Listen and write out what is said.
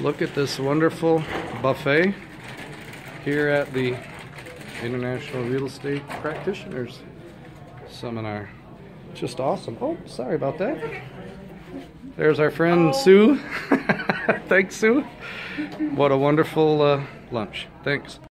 Look at this wonderful buffet here at the International Real Estate Practitioners Seminar. Just awesome. Oh, sorry about that. There's our friend Sue. Thanks, Sue. What a wonderful uh, lunch. Thanks.